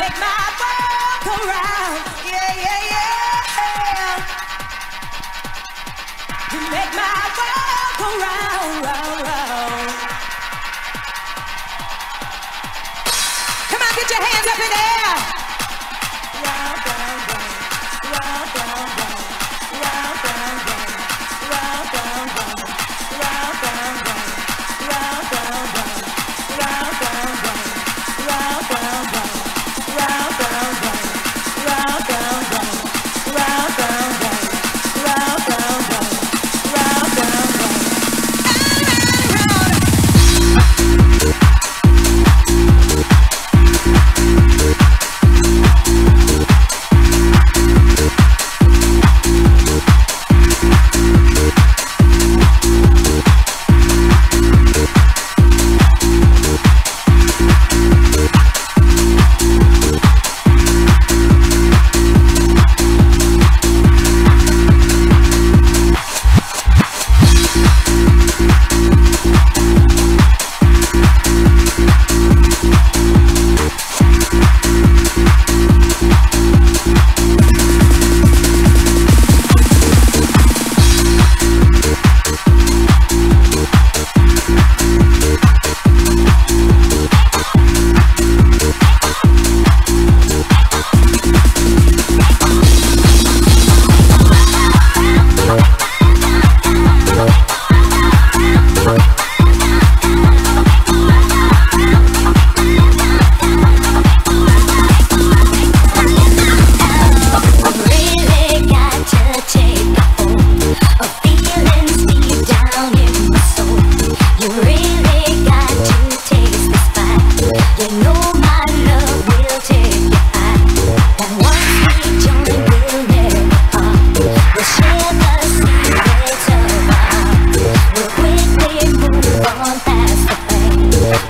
make my world go round. Yeah, yeah, yeah. You make my world go round, round, round. Come on, get your hands up in the air.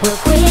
We're queer.